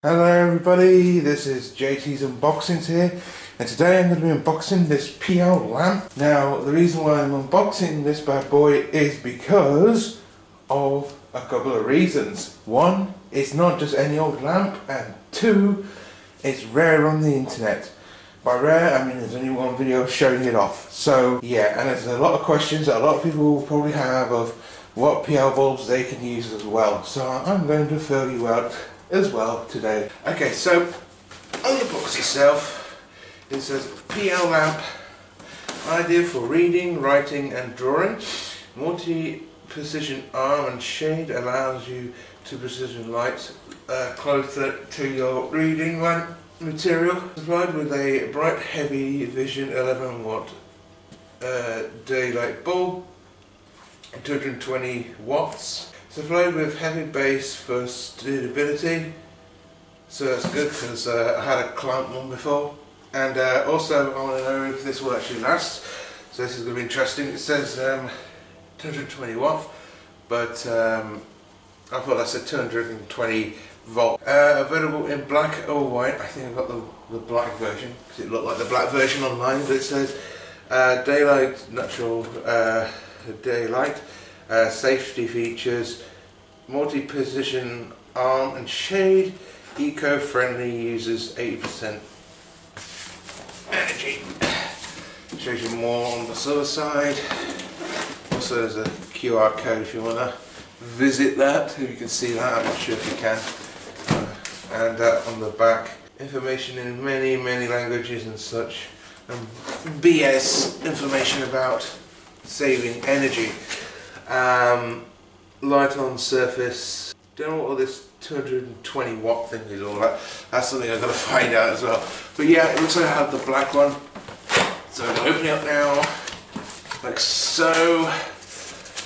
Hello everybody, this is JT's Unboxings here and today I'm going to be unboxing this PL lamp. Now the reason why I'm unboxing this bad boy is because of a couple of reasons. One, it's not just any old lamp and two, it's rare on the internet. By rare I mean there's only one video showing it off. So yeah, and there's a lot of questions that a lot of people will probably have of what PL bulbs they can use as well. So I'm going to fill you out as well today. Okay, so on the box itself, it says PL lamp, idea for reading, writing and drawing. Multi-precision arm and shade allows you to precision light uh, closer to your reading lamp material. Supplied with a bright heavy vision 11 watt uh, daylight bulb, 220 watts Supplied with heavy base for stability, so that's good because uh, I had a clamp one before. And uh, also I want to know if this will actually last, so this is going to be interesting. It says um, 220 watt, but um, I thought that's a 220 volt. Uh, available in black or white, I think I've got the, the black version, because it looked like the black version online, but it says uh, daylight, natural uh, daylight uh, safety features, multi-position arm and shade, eco-friendly uses 80% energy. Shows you more on the other side. Also there's a QR code if you want to visit that, if you can see that, I'm not sure if you can. Uh, and uh, on the back, information in many, many languages and such. And BS information about saving energy. Um, light on surface. Don't know what all this 220 watt thing is all that. That's something I've got to find out as well. But yeah, it looks like I have the black one. So I'm going to open it up now, like so.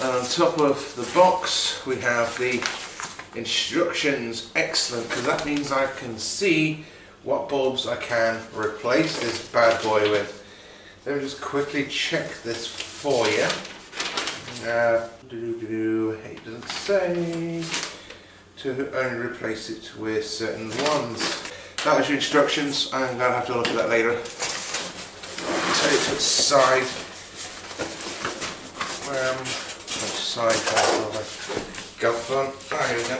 And on top of the box, we have the instructions. Excellent, because that means I can see what bulbs I can replace this bad boy with. Let me just quickly check this for you. Uh, it doesn't say to only replace it with certain ones. That was your instructions. I'm going to have to look at that later. Take it to the side. Um, side front. Ah, here we go.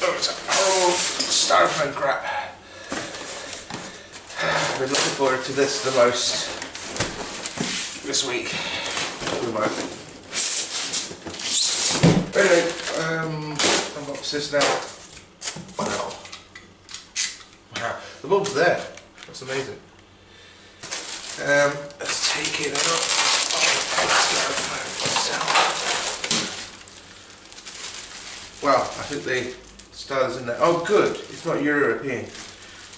Oh, it's a whole styrofoam crap. I've been looking forward to this the most this week. Anyway, um, unbox this now. Wow. Wow. The bulb's there. That's amazing. Um, let's take it out. Well, I think the star's in there. Oh, good. It's not European.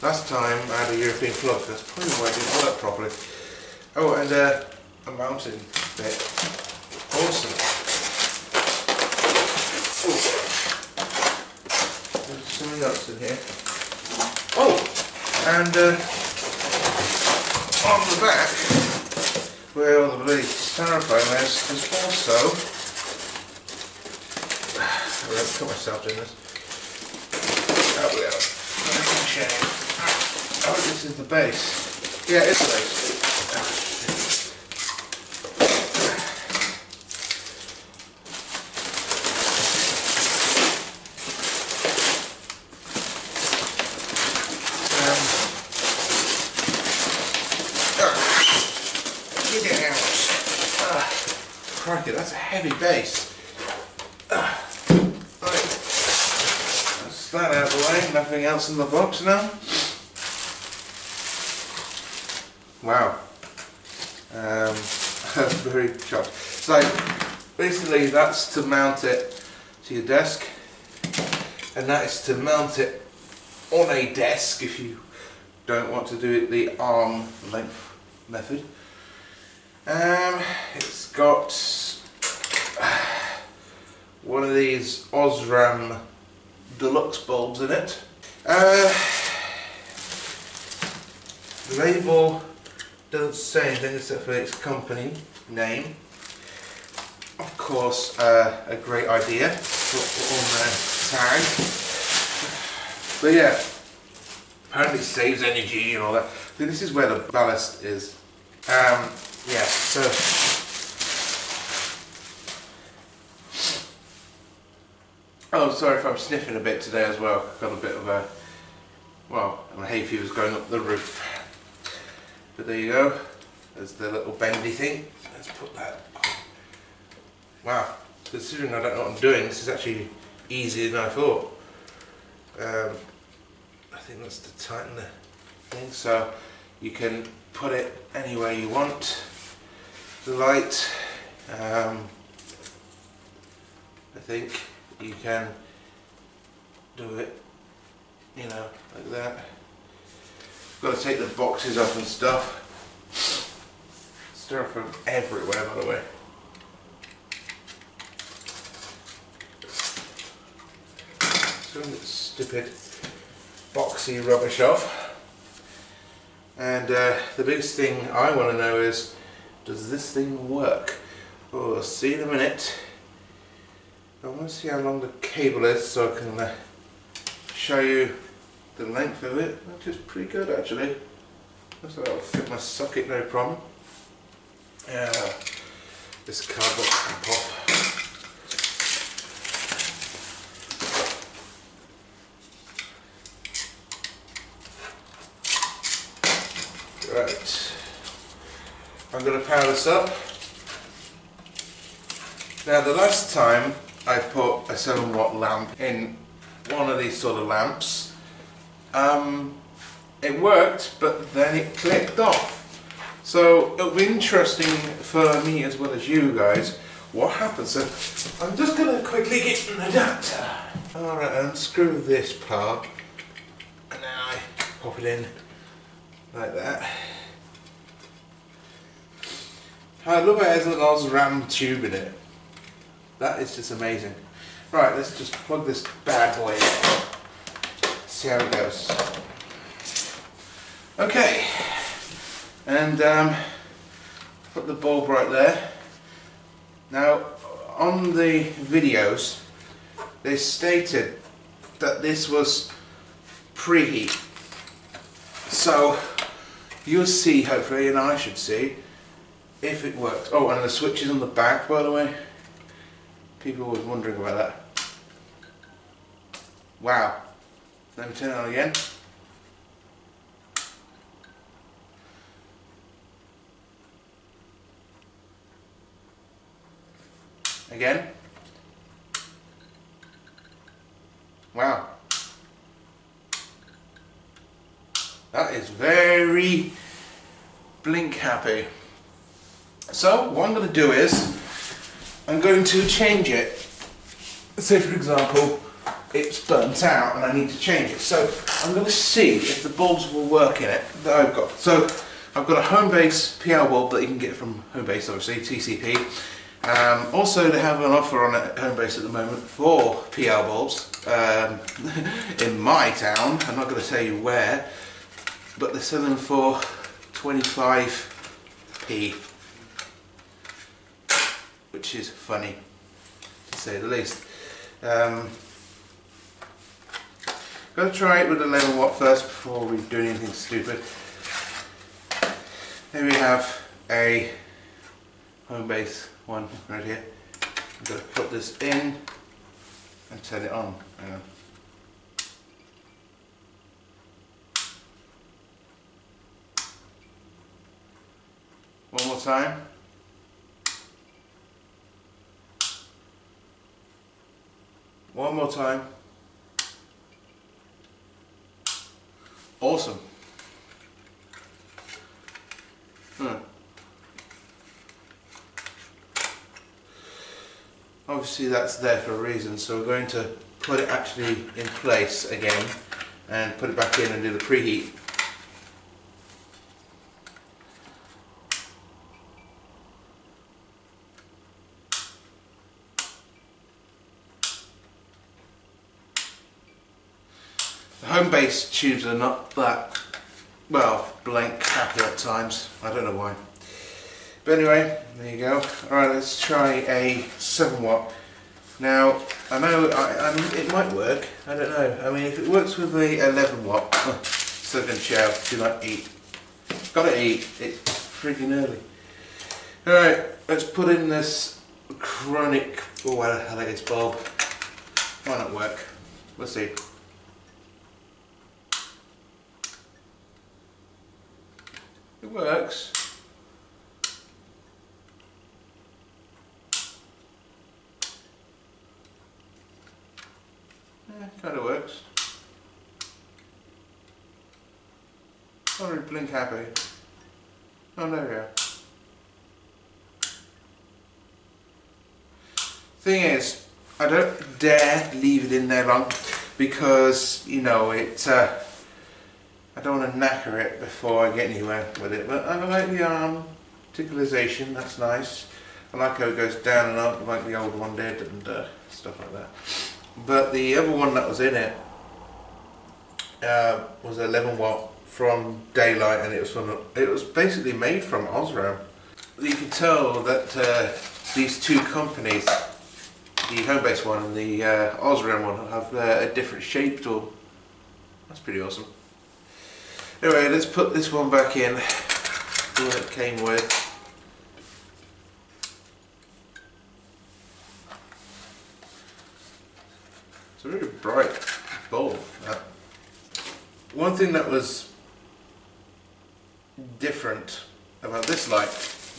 Last time I had a European plug. That's probably why I didn't work properly. Oh, and uh, a mountain bit. Awesome. Ooh. There's something else in here. Oh! And uh, on the back, where all the bloody styrofoam is, there's also... I will put myself in this. Oh, we are. Oh, this is the base. Yeah, it's the base. Crikey, that's a heavy base. Right. That's that out of the way, nothing else in the box now. Wow. Um, I'm very shocked. So, basically that's to mount it to your desk, and that is to mount it on a desk if you don't want to do it the arm length method. Um, it's got one of these Osram deluxe bulbs in it. Uh, the label doesn't say anything except for its company name. Of course, uh, a great idea put on the tag. But yeah, apparently saves energy and all that. So this is where the ballast is. Um, yeah, so Oh, sorry if I'm sniffing a bit today as well. I've got a bit of a, well, my hay fever's going up the roof. But there you go. There's the little bendy thing. Let's put that on. Wow, considering I don't know what I'm doing, this is actually easier than I thought. Um, I think that's to tighten the thing, so you can put it anywhere you want. The light, um, I think you can do it, you know, like that. Got to take the boxes off and stuff. Styrofoam everywhere, by the way. So stupid boxy rubbish off. And uh, the biggest thing I want to know is, does this thing work? Oh, see in a minute. I want to see how long the cable is so I can uh, show you the length of it, which is pretty good actually. So that'll fit my socket no problem. Yeah, this cardboard can pop. Right, I'm going to power this up. Now the last time I put a 7 watt lamp in one of these sort of lamps. Um, it worked, but then it clicked off. So it'll be interesting for me as well as you guys what happens. So I'm just going to quickly get an adapter. Alright, unscrew this part and now I pop it in like that. I love it as an Osram tube in it. That is just amazing. Right, let's just plug this bad boy in. See how it goes. Okay, and um, put the bulb right there. Now, on the videos, they stated that this was preheat. So, you'll see, hopefully, and I should see, if it works. Oh, and the switch is on the back, by the way. People always wondering about that. Wow. Let me turn it on again. Again. Wow. That is very blink happy. So what I'm going to do is I'm going to change it. Say for example, it's burnt out and I need to change it. So I'm going to see if the bulbs will work in it that I've got. So I've got a Homebase PL bulb that you can get from Homebase obviously, TCP. Um, also they have an offer on at Homebase at the moment for PL bulbs um, in my town. I'm not going to tell you where, but they're selling for 25p which is funny to say the least. Um, going to try it with 11 watt first before we do anything stupid. Here we have a Homebase one right here. I'm going to put this in and turn it on. On. One more time. One more time. Awesome. Hmm. Obviously that's there for a reason, so we're going to put it actually in place again and put it back in and do the preheat. Homebase tubes are not that, well, blank happy at times. I don't know why. But anyway, there you go. Alright, let's try a 7 watt. Now, I know I, I it might work. I don't know. I mean, if it works with the 11 watt, to shell. Do not eat. Gotta eat. It's freaking early. Alright, let's put in this chronic, oh, whatever the hell it is, bulb. Might not work. Let's see. Works. Yeah, kind of works. Not really blink happy. Oh, there we are. Thing is, I don't dare leave it in there long because, you know, it, uh, I don't want to knacker it before I get anywhere with it. But I like the arm tickleization, that's nice. I like how it goes down and up like the old one did and uh, stuff like that. But the other one that was in it uh, was 11 watt from Daylight and it was from it was basically made from Osram. You can tell that uh, these two companies, the Homebase one and the uh, Osram one, have uh, a different shape to That's pretty awesome. Anyway, let's put this one back in, the one it came with. It's a really bright bulb. One thing that was different about this light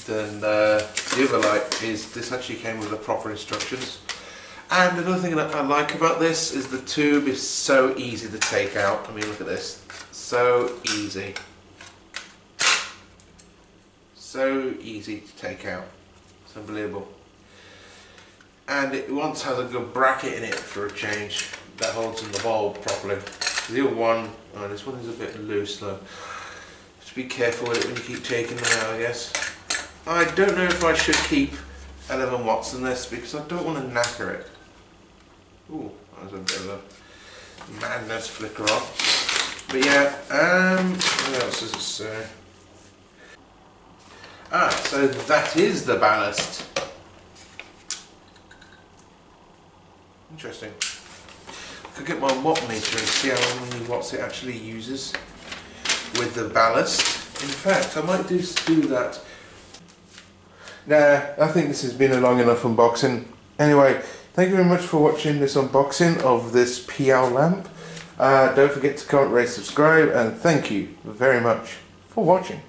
than uh, the other light is this actually came with the proper instructions. And another thing that I like about this is the tube is so easy to take out. I mean look at this, so easy. So easy to take out, it's unbelievable. And it once has a good bracket in it for a change that holds in the bulb properly. The other one, oh, this one is a bit loose though Just be careful with it when you keep taking them out, I guess. I don't know if I should keep 11 watts in this because I don't want to knacker it. Ooh, that was a bit of a madness flicker off. But yeah, um, what else does it say? Ah, so that is the ballast. Interesting. I could get my watt meter and see how many watts it actually uses with the ballast. In fact, I might do, do that. Nah, I think this has been a long enough unboxing. Anyway, thank you very much for watching this unboxing of this PL lamp. Uh, don't forget to comment, rate, subscribe, and thank you very much for watching.